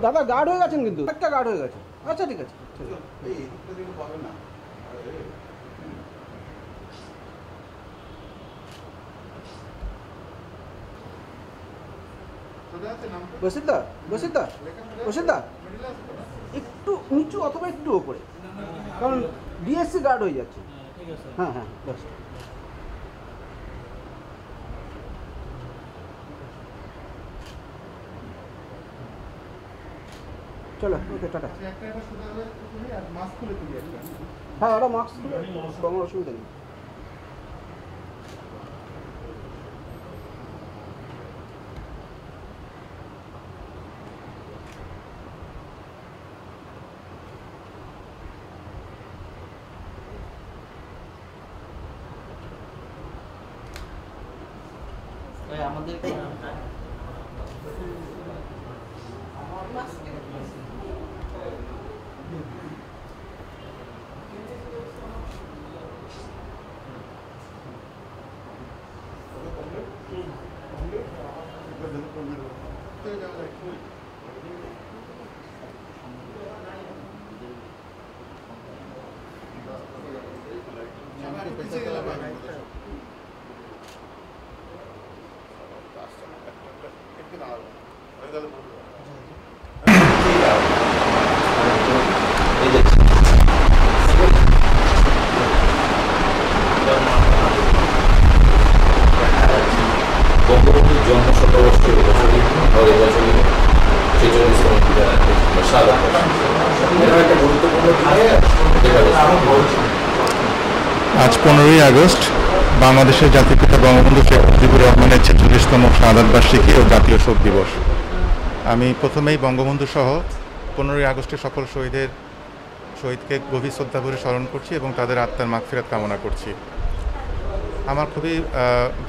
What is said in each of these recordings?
দাদা গার্ড হয়ে গেছেন কিন্তু একটা গার্ড হয়ে গেছে আচ্ছা ঠিক আছে ঠিক আছে। বসিদা বসিদা বসিদা একটু নিচু অথবা একটু ওপরে কারণ ডিএসসি গার্ড হয়ে যাচ্ছে হ্যাঁ হ্যাঁ চলো ওকে টাটা। হ্যাঁ ওটা মাস্ক খুলে কোনো অসুবিধা নেই। আমাদেরকে বঙ্গবন্ধুর আজ পনেরোই আগস্ট বাংলাদেশের জাতিপিতা বঙ্গবন্ধু শেখ মুজিবুর রহমানের ছেচল্লিশতম শাহাদ বার্ষিকী ও জাতীয় শোক দিবস। আমি প্রথমেই বঙ্গবন্ধু সহ পনেরোই আগস্টে সকল শহীদের, শহীদকে গভীর শ্রদ্ধা ভরে স্মরণ করছি এবং তাদের আত্মার মাগফিরাত কামনা করছি। আমার খুবই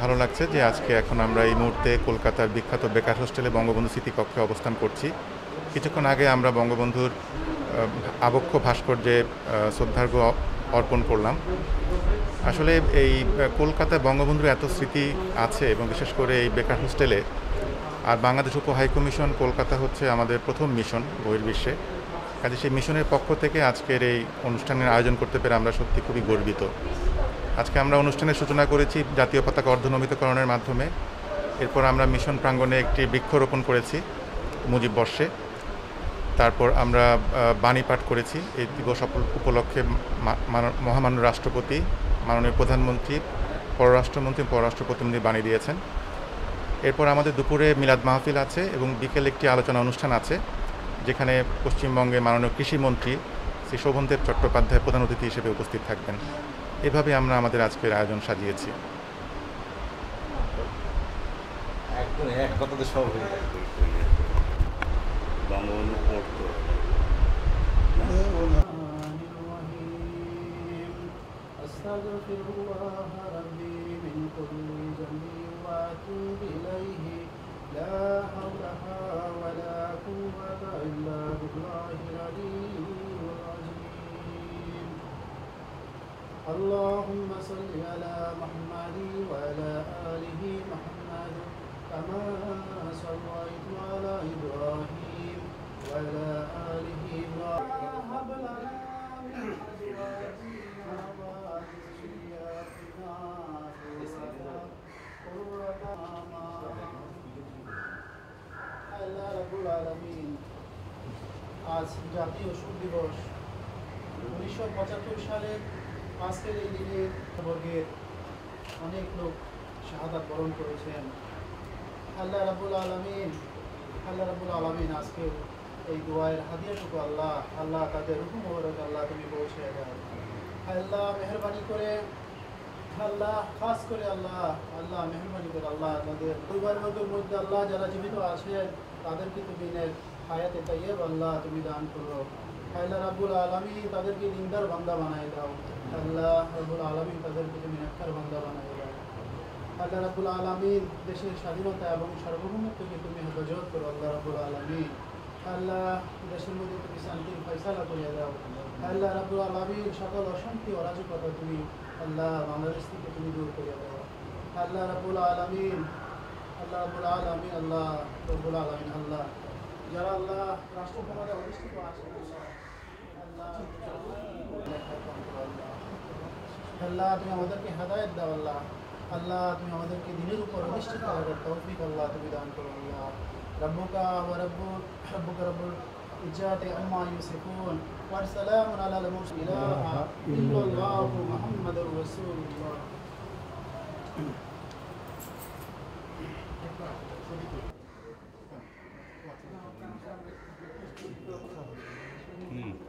ভালো লাগছে যে আজকে এখন আমরা এই মুহূর্তে কলকাতার বিখ্যাত বেকার হোস্টেলে বঙ্গবন্ধু স্মৃতিকক্ষে অবস্থান করছি। কিছুক্ষণ আগে আমরা বঙ্গবন্ধুর আবক্ষ ভাস্কর্যে আহ, শ্রদ্ধার্ঘ্য অর্পণ করলাম। আসলে এই কলকাতায় বঙ্গবন্ধুর এত স্মৃতি আছে এবং বিশেষ করে এই বেকার হোস্টেলে আর বাংলাদেশ উপ হাইকমিশন কলকাতা হচ্ছে আমাদের প্রথম মিশন বহির্বিশ্বে। কাজে সেই মিশনের পক্ষ থেকে আজকের এই অনুষ্ঠানের আয়োজন করতে পেরে আমরা সত্যি খুবই গর্বিত। আজকে আমরা অনুষ্ঠানের সূচনা করেছি জাতীয় পতাকা অর্ধনমিতকরণের মাধ্যমে। এরপর আমরা মিশন প্রাঙ্গণে একটি বৃক্ষরোপণ করেছি মুজিব বর্ষে। তারপর আমরা বাণী পাঠ করেছি। এই দিবস উপলক্ষে মানো- মহামান্য রাষ্ট্রপতি, মাননীয় প্রধানমন্ত্রী, পররাষ্ট্রমন্ত্রী পররাষ্ট্র প্রতিনিধি বাণী দিয়েছেন। এরপর আমাদের দুপুরে মিলাদ মাহফিল আছে এবং বিকেল একটি আলোচনা অনুষ্ঠান আছে, যেখানে পশ্চিমবঙ্গে মাননীয় কৃষিমন্ত্রী শ্রী শোভনদেব চট্টোপাধ্যায় প্রধান অতিথি হিসেবে উপস্থিত থাকবেন। এভাবে আমরা আমাদের আজকের আয়োজন সাজিয়েছি। বঙ্গবন্ধু أستغفر الله ربي من كل ذنب وأتوب إليه لا حول ولا قوة إلا بالله العلي العظيم اللهم صل على محمد وعلى آله محمد كما صليت على إبراهيم وعلى آله إبراهيم هب لنا من أزواجنا وذرياتنا قرة أعين আল্লাহ রাবুল আলমিন আজ জাতীয় শোক দিবস উনিশশো পঁচাত্তর সালের আজকের এই দিনে বর্গের অনেক লোক শাহাদাত বরণ করেছেন আল্লাহ রাবুল আলমিন আল্লাহ রাবুল আলমিন আজকে এই দোয়ায়ের হাদিয়াটুকু আল্লাহ আল্লাহ তাদের রুহু মোহরক আল্লাহ তুমি পৌঁছে দাও। আল্লাহ, মেহরবানি করে আল্লাহ, খাস করে আল্লাহ আল্লাহ মেহরবানি করে আল্লাহ তাদের পরিবারের মধ্যে আল্লাহ যারা জীবিত আছে তাদেরকে তুমি হায়াতে তাইয়েব আল্লাহ তুমি দান করো। আল্লাহ রাব্বুল আলমী তাদেরকে দিনদার বান্দা বানাই দাও। আল্লাহ রাব্বুল আলমী তাদেরকে তুমি নেককার বান্দা বানাই দাও। আল্লাহ রাব্বুল আলমীর দেশের স্বাধীনতা এবং সার্বভৌমত্বকে তুমি হেফাজত করো আল্লাহ রাব্বুল আলমী আল্লাহ দেশের মধ্যে তুমি শান্তির ফয়সালা করিয়া দাও। আল্লাহ রাব্বুল আলমীর সকল অশান্তি অরাজকতা তুমি আল্লাহ বাংলাদেশ থেকে তুমি দূর করিয়া দাও। আল্লাহ রাব্বুল আলমিন, আল্লাহ রাব্বুল আলমিন, আল্লাহ রব্বুল আলমিন, আল্লাহ। যারা আল্লাহ রাষ্ট্র ক্ষমতায় অধিষ্ঠিত আছে, আল্লাহ আল্লাহ তুমি আমাদেরকে হেদায়ত দাও, আল্লাহ। আল্লাহ তুমি আমাদেরকে দিনের উপর অনিশ্চিত করার তৌফিক আল্লাহ তুমি দান করো আল্লাহ রব্বুকা ওয়া রব্বু রব্বুকা রব্বু ইজাতে আম্মা ইউসিফুন ওয়া সালামু আলাল মুরসালিনা ইল্লাল্লাহু মুহাম্মাদুর রাসূলুল্লাহ Mm-hmm.